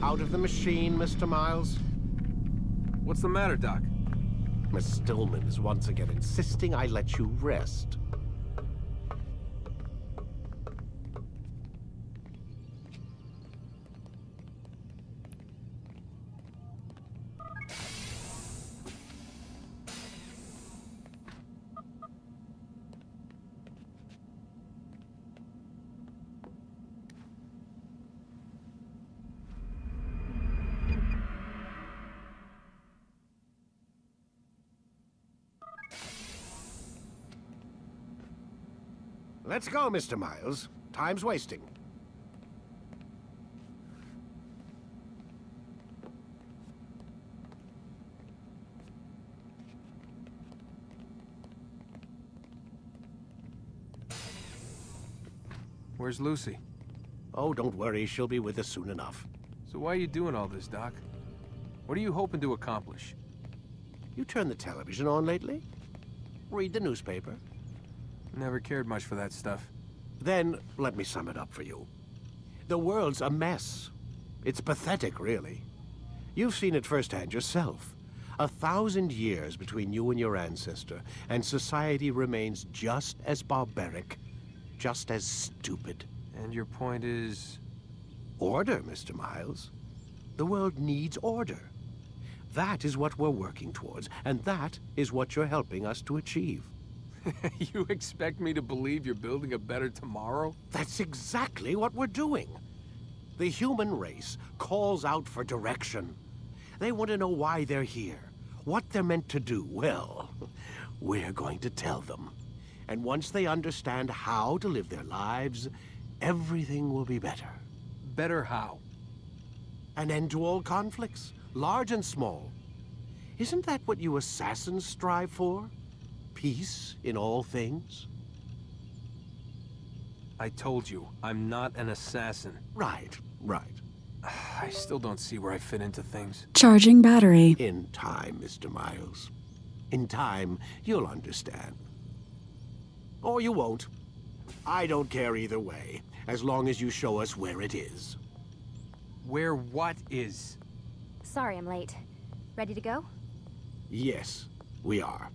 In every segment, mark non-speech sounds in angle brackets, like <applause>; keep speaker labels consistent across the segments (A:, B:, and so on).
A: Out of the machine, Mr. Miles.
B: What's the matter, Doc?
A: Miss Stillman is once again insisting I let you rest. Let's go, Mr. Miles. Time's wasting.
B: Where's Lucy?
A: Oh, don't worry. She'll be with us soon enough.
B: So why are you doing all this, Doc? What are you hoping to accomplish?
A: You turned the television on lately? Read the newspaper?
B: Never cared much for that stuff.
A: Then, let me sum it up for you. The world's a mess. It's pathetic, really. You've seen it firsthand yourself. A thousand years between you and your ancestor, and society remains just as barbaric, just as stupid.
B: And your point is...
A: Order, Mr. Miles. The world needs order. That is what we're working towards, and that is what you're helping us to achieve. <laughs>
B: you expect me to believe you're building a better tomorrow?
A: That's exactly what we're doing. The human race calls out for direction. They want to know why they're here, what they're meant to do. Well, <laughs> we're going to tell them. And once they understand how to live their lives, everything will be better.
B: Better how?
A: An end to all conflicts, large and small. Isn't that what you assassins strive for? Peace in all things?
B: I told you, I'm not an assassin.
A: Right, right. <sighs>
B: I still don't see where I fit into things.
C: Charging battery.
A: In time, Mr. Miles. In time, you'll understand. Or you won't. I don't care either way, as long as you show us where it is.
B: Where what is?
D: Sorry I'm late. Ready to go?
A: Yes, we are.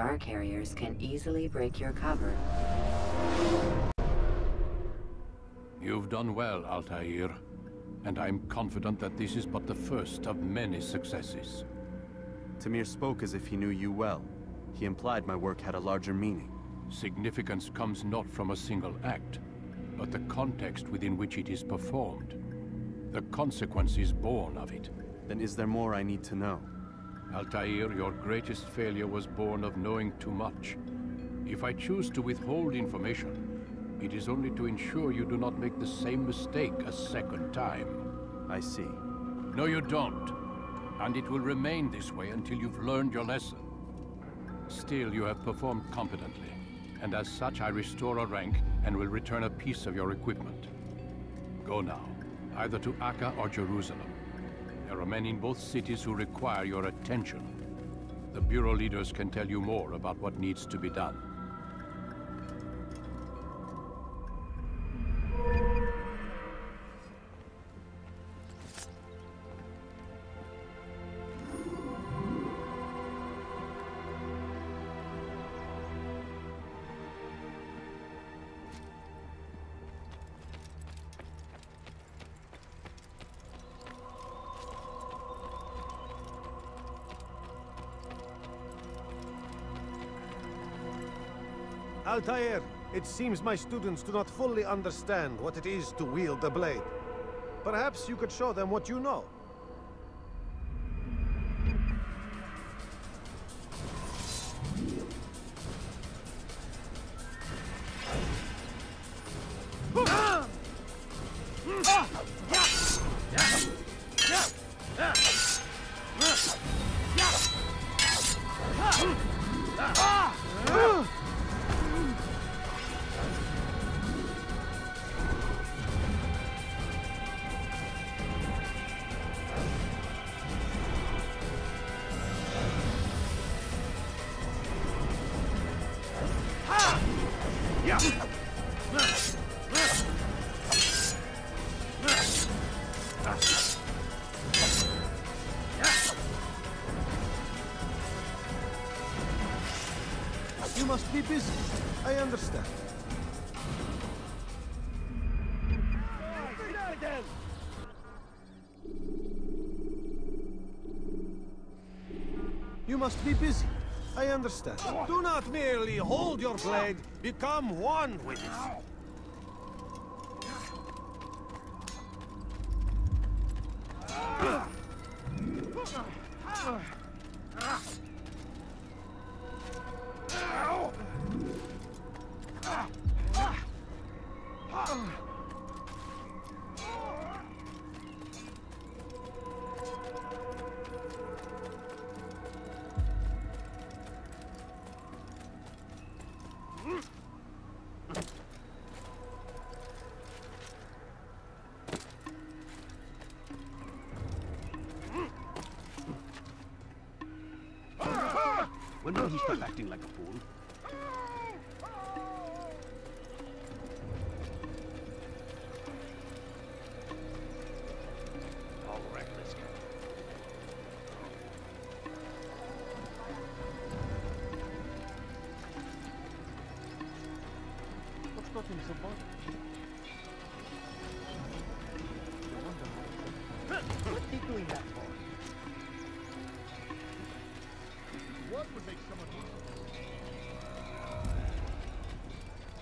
E: Jar carriers can easily break your cover.
F: You've done well, Altair. And I'm confident that this is but the first of many successes.
G: Tamir spoke as if he knew you well. He implied my work had a larger meaning.
F: Significance comes not from a single act, but the context within which it is performed. The consequences born of it.
G: Then is there more I need to know?
F: Altair, your greatest failure was born of knowing too much. If I choose to withhold information, it is only to ensure you do not make the same mistake a second time.
G: I see.
F: No, you don't. And it will remain this way until you've learned your lesson. Still, you have performed competently. And as such, I restore a rank and will return a piece of your equipment. Go now, either to Acre or Jerusalem. There are men in both cities who require your attention. The Bureau leaders can tell you more about what needs to be done.
H: Altair, it seems my students do not fully understand what it is to wield the blade. Perhaps you could show them what you know. Be busy. I understand. You must be busy. I understand. Do not merely hold your blade, become one with it. Ah.
C: When will he start acting like a fool?
H: What's he doing that for? What would make someone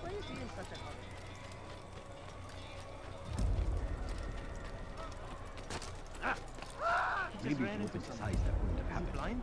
H: Why is he in such a hurry?
C: Maybe if you opened his eyes, that wouldn't have happened.
H: blind?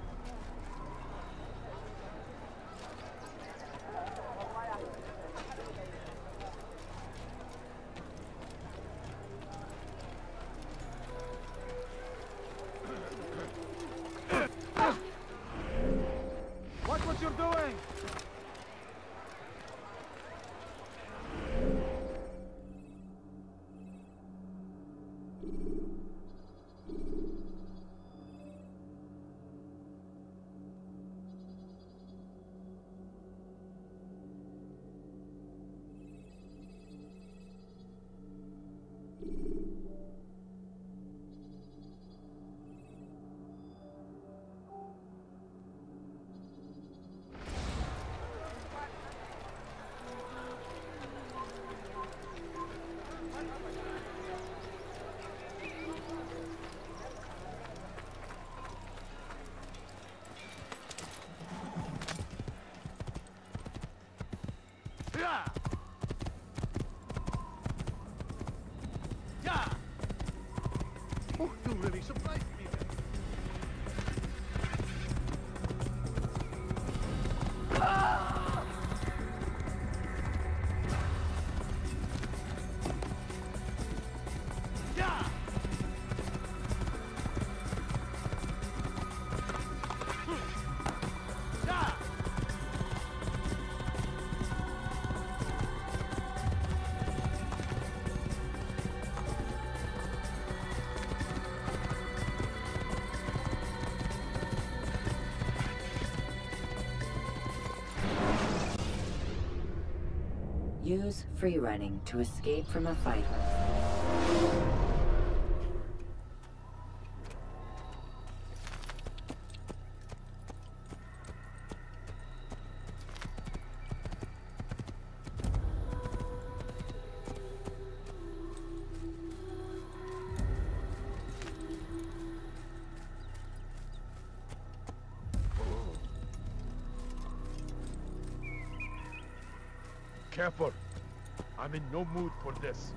E: Use free running to escape from a fight.
I: Careful. I'm in no mood for this.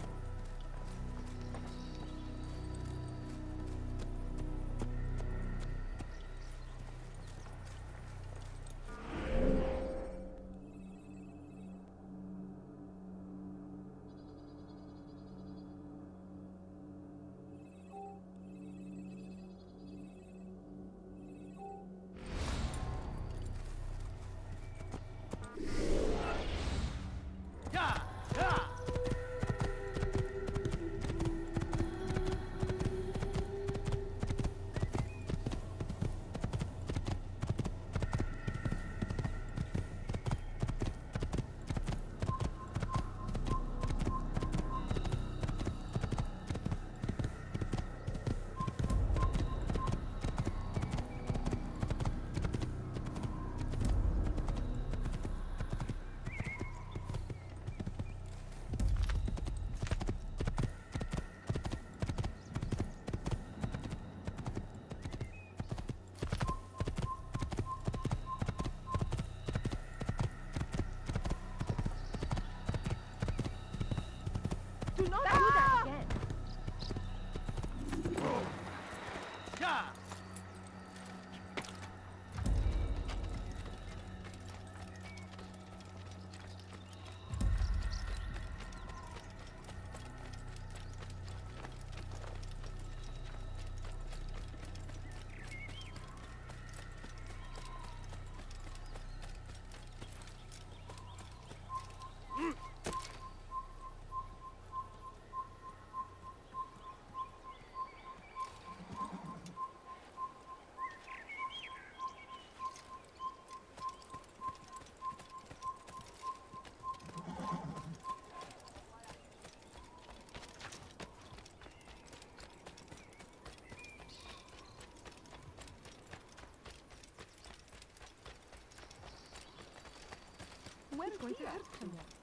I: Do not ah! do that again. Yeah.
J: Weren't going to hurt him.